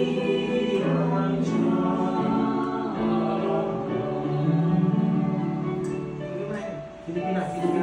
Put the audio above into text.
Filipina, Filipina.